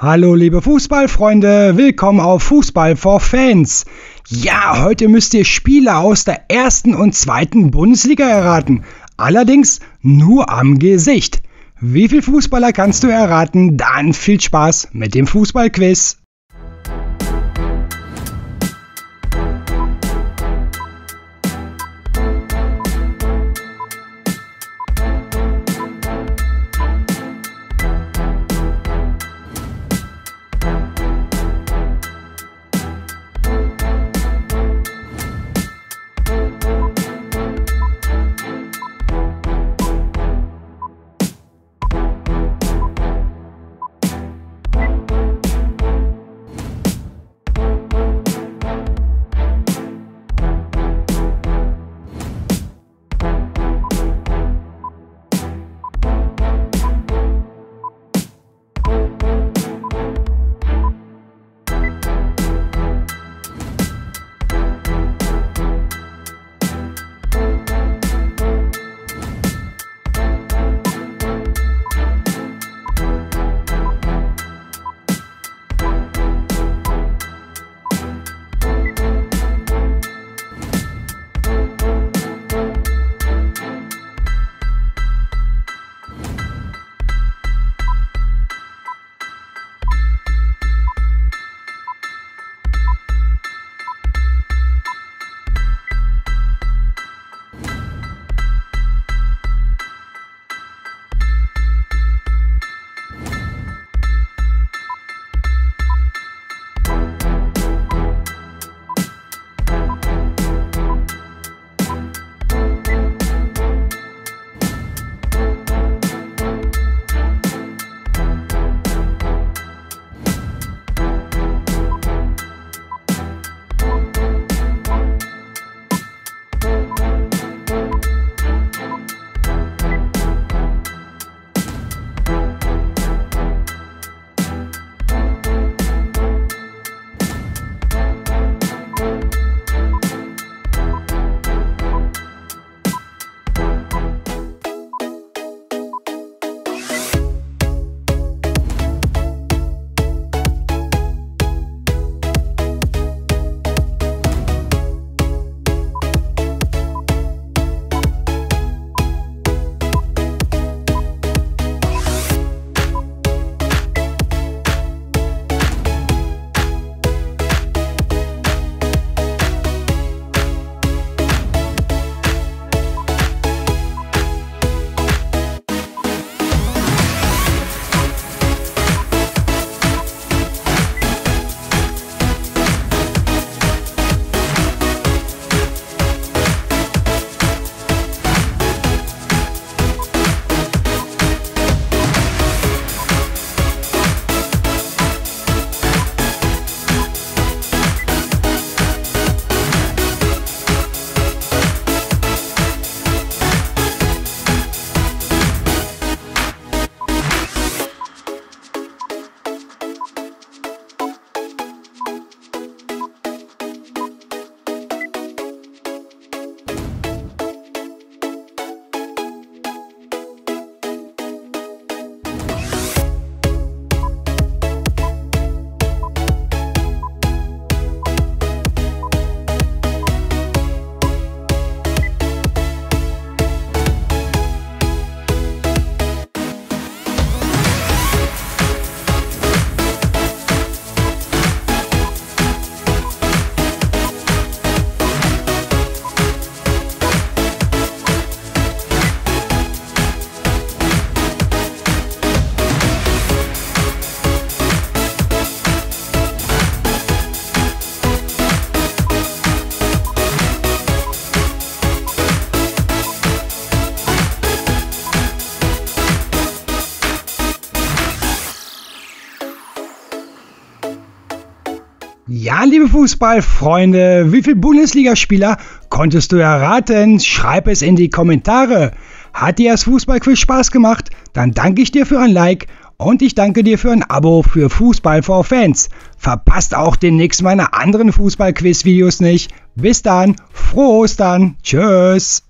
Hallo liebe Fußballfreunde, willkommen auf Fußball for Fans. Ja, heute müsst ihr Spieler aus der ersten und zweiten Bundesliga erraten. Allerdings nur am Gesicht. Wie viel Fußballer kannst du erraten? Dann viel Spaß mit dem Fußballquiz. Ja, liebe Fußballfreunde, wie viele Bundesligaspieler konntest du erraten? Schreib es in die Kommentare. Hat dir das Fußballquiz Spaß gemacht? Dann danke ich dir für ein Like und ich danke dir für ein Abo für Fußball for Fans. Verpasst auch demnächst meine anderen Fußballquiz-Videos nicht. Bis dann, frohe Ostern, tschüss.